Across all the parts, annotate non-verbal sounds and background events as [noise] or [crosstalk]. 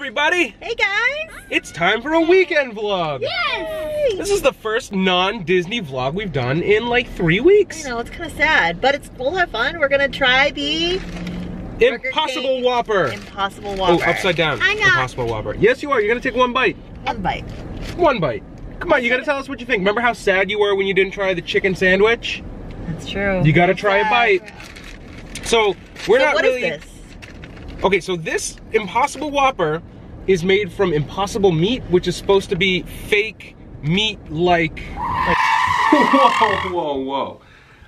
everybody! Hey guys! It's time for a weekend vlog! Yes! This is the first non-Disney vlog we've done in like three weeks. I know, it's kind of sad, but it's we'll have fun. We're gonna try the Impossible King Whopper! Impossible Oh, Whopper. upside down. I'm not. Impossible Whopper. Yes, you are. You're gonna take one bite. One bite. One bite. Come on, you gotta tell us what you think. Remember how sad you were when you didn't try the chicken sandwich? That's true. You gotta try a bite. So, we're so not what is really... Okay, so this Impossible Whopper is made from impossible meat, which is supposed to be fake meat like. [laughs] whoa, whoa, whoa.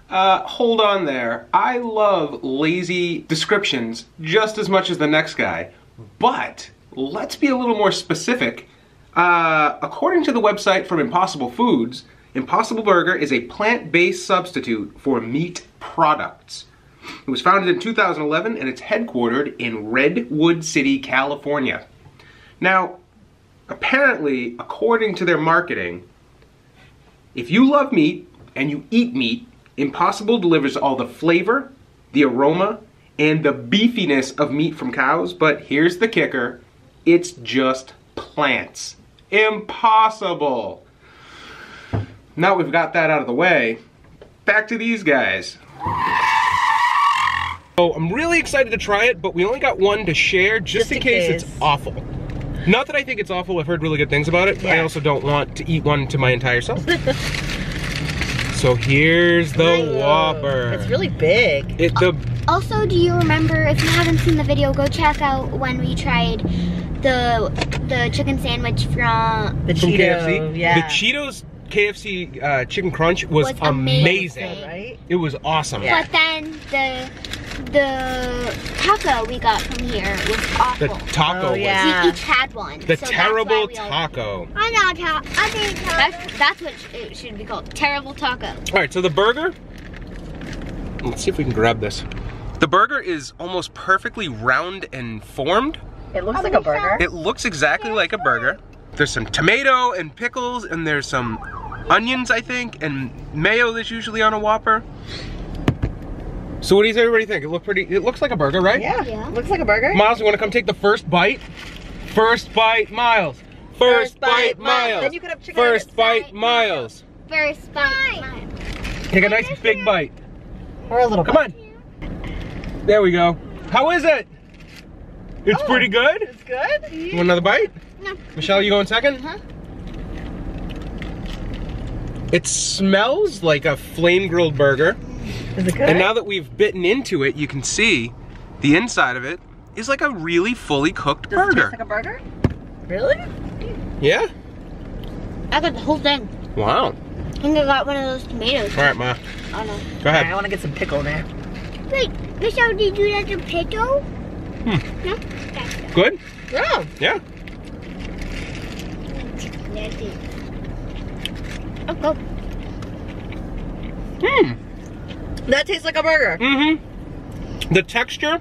Uh, hold on there. I love lazy descriptions just as much as the next guy, but let's be a little more specific. Uh, according to the website from Impossible Foods, Impossible Burger is a plant-based substitute for meat products. It was founded in 2011 and it's headquartered in Redwood City, California. Now, apparently, according to their marketing, if you love meat and you eat meat, Impossible delivers all the flavor, the aroma, and the beefiness of meat from cows, but here's the kicker it's just plants. Impossible! Now we've got that out of the way, back to these guys. So I'm really excited to try it, but we only got one to share just, Just in in case, case. it's awful. Not that I think it's awful, I've heard really good things about it, but I also don't want to eat one to my entire self. [laughs] so here's the Whopper. It's really big. It, the Also, do you remember, if you haven't seen the video, go check out when we tried the the chicken sandwich from The from Cheeto, KFC. yeah. The Cheetos KFC uh, chicken crunch was, Was amazing. amazing. right? It was awesome. Yeah. But then the the taco we got from here was awful. The taco Oh, was yeah. we each had one. the so terrible we all- taco. I know ta- I think that's that's what it should be called. Terrible taco. All right, so the burger. Let's see if we can grab this. The burger is almost perfectly round and formed. It looks oh, like a burger. It looks exactly like a burger. There's some tomato and pickles, and there's some onions, I think, and mayo that's usually on a Whopper. So what does everybody think? It look pretty. It looks like a burger, right? Yeah. Yeah. Looks like a burger. Miles, you want to come take the first bite? First bite, Miles. First, bite, Miles. Then you could have chicken First nuggets. bite, Miles. First bite. Take a nice big bite. Or a little Come on. There we go. How is it? It's Oh. pretty good. It's good. You want another bite? No. Michelle, you going second? Uh-huh. It smells like a flame grilled burger. Is it good? And now that we've bitten into it, you can see the inside of it is like a really fully cooked Does it burger. taste like a burger? Really? yeah? I got the whole thing. Wow. I think I got one of those tomatoes. All right, Ma. Oh no. Go Alright, I want to get some pickle in there. Wait, Michelle, did you get the pickle? Hmm. No? That's good. Yeah. Yeah. Oh, go. Hmm. That tastes like a burger. Mm-hmm. The texture.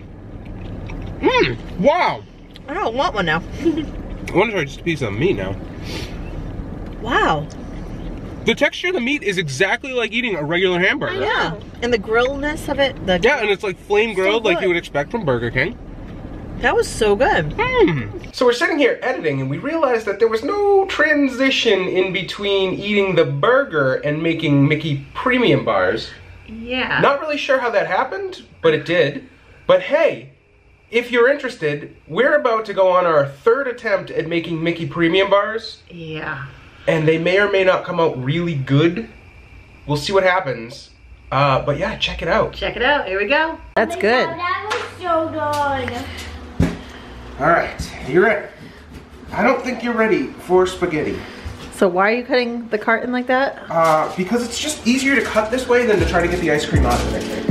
Mmm. Wow. I don't want one now. I want to try just a piece of meat now. Wow. The texture of the meat is exactly like eating a regular hamburger. I Yeah. And the grillness of it. The Yeah, and it's like flame grilled like you would expect from Burger King. That was so good. Hmm. So we're sitting here editing and we realized that there was no transition in between eating the burger and making Mickey premium bars. Yeah. Not really sure how that happened, but it did. But hey, if you're interested, we're about to go on our third attempt at making Mickey premium bars, Yeah. and they may or may not come out really good. We'll see what happens. Uh, but yeah, check it out. Check it out. Here we go. That's good. That was so good. All right, you're in. I don't think you're ready for spaghetti. So why are you cutting the carton like that? Uh, because it's just easier to cut this way than to try to get the ice cream out of it,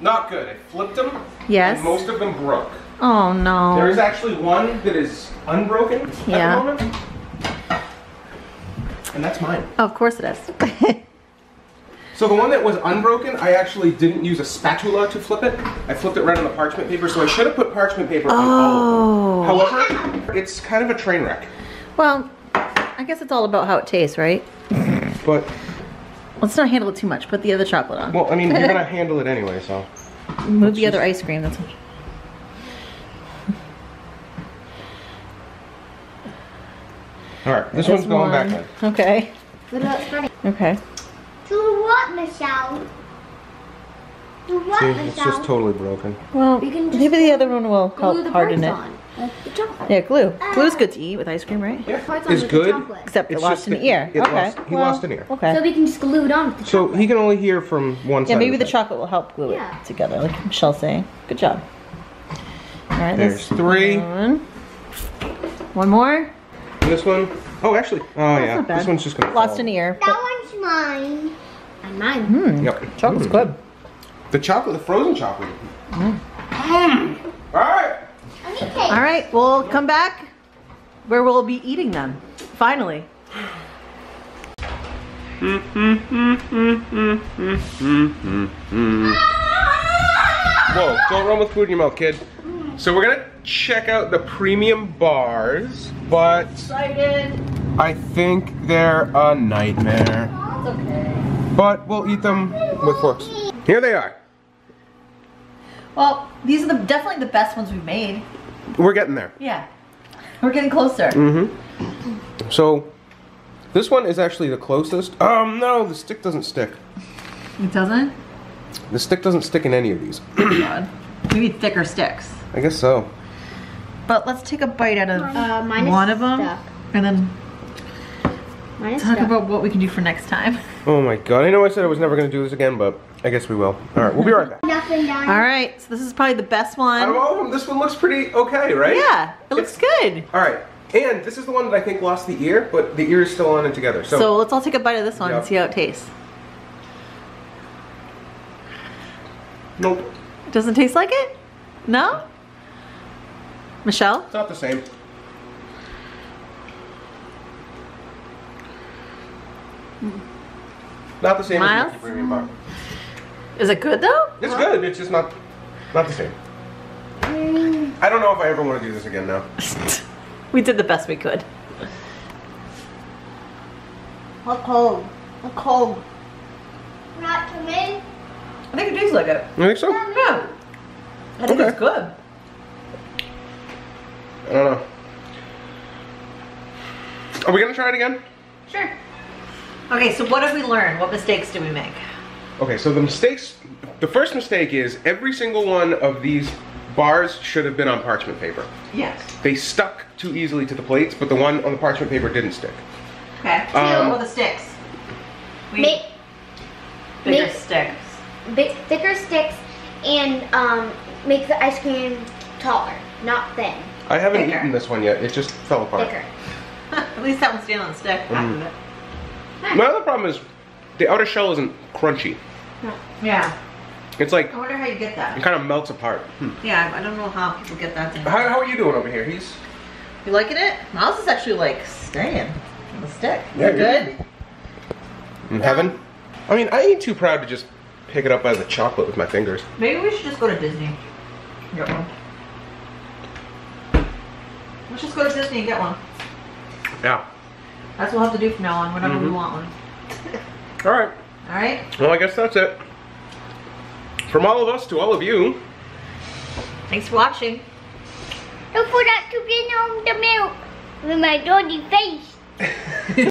Not good. I flipped them. Yes. And most of them broke. Oh no. There is actually one that is unbroken at Yeah. the moment. And that's mine. Oh, of course it is. [laughs] So the one that was unbroken, I actually didn't use a spatula to flip it. I flipped it right on the parchment paper, so I should have put parchment paper on Oh. all of them. Oh. However, it's kind of a train wreck. well, I guess it's all about how it tastes, right? But, Let's not handle it too much. Put the other chocolate on. well, I mean, you're gonna [laughs] handle it anyway, so. Move the other ice cream. That's All right, this There's one's going one. back in. Okay. What looks funny? Okay. To what, Michelle? To what, See, it's just totally broken. Well, You can just maybe the other one will glue help the harden it. on. Like the chocolate. Yeah, glue. Glue's good to eat with ice cream, right? Yeah, Parts on it's with good. chocolate. Except it It's lost an that ear. it okay. lost- he well, lost an ear. Okay. So we can just glue it on with the So chocolate. he can only hear from one side. yeah, maybe of the thing. chocolate will help glue Yeah. it together, like Michelle's saying. Good job. All right, There's three. One. One more. This one, oh, actually, oh yeah, not bad. this one's just gonna Lost fall. an ear. That one's mine. And mine. Hmm. Yep. Chocolate's Mm. good. The chocolate, the frozen chocolate. Mm. All right. Let All right, we'll come back where we'll be eating them. Finally. Whoa, don't run with food in your mouth, kid. So we're gonna check out the premium bars, but I think they're a nightmare. Okay. But we'll eat them with forks. Here they are. Well, these are the definitely the best ones we've made. We're getting there. Yeah. We're getting closer. Mm-hmm. So this one is actually the closest. Um, no, the stick doesn't stick. It doesn't? The stick doesn't stick in any of these. God. Maybe thicker sticks. I guess so. But let's take a bite out of Uh, mine is one of them stuck. and then Mine is talk stuck. about what we can do for next time. Oh my god, I know I said I was never gonna do this again, but I guess we will. Alright, we'll be right back. [laughs] Nothing down. All right, so this is probably the best one. Out of one. all of them, this one looks pretty okay, right? Yeah, it looks good. Alright, and this is the one that I think lost the ear, but the ear is still on it together. So, So let's all take a bite of this one Yep. and see how it tastes. nope, It doesn't taste like it? No? Michelle? it's not the same. Not the same Miles? as the premium bar. Is it good though? It's good, it's just not not the same. I don't know if I ever want to do this again now. [laughs] we did the best we could. How cold? I'm cold. Not to me. I think it tastes like it. You think so? Yeah. I think Okay. it's good. I don't know. Are we gonna try it again? Sure. Okay, so what have we learned? What mistakes did we make? Okay, so the mistakes, the first mistake is every single one of these bars should have been on parchment paper. Yes. They stuck too easily to the plates, but the one on the parchment paper didn't stick. Okay. Um, What the sticks? We Make bigger make- sticks. big, thicker sticks and um, make the ice cream taller, not thin. I haven't Thicker. eaten this one yet. It just fell apart. Thicker. [laughs] At least that one's staying on the stick. half of it. My other problem is the outer shell isn't crunchy. Yeah. It's like I wonder how you get that. it kind of melts apart. Hmm. Yeah, I don't know how people get that thing. How, how are you doing over here? He's You liking it? Miles is actually like staying on the stick. Yeah, You're you're- good. in heaven. I mean, I ain't too proud to just pick it up as a chocolate with my fingers. Maybe we should just go to Disney. Get one. Let's just go to Disney and get one. Yeah. That's what we'll have to do from now on, whenever we Mhm. want one. All right. All right? Well, I guess that's it. From all of us to all of you. Thanks for watching. Don't forget to get on the milk with my dirty face. [laughs]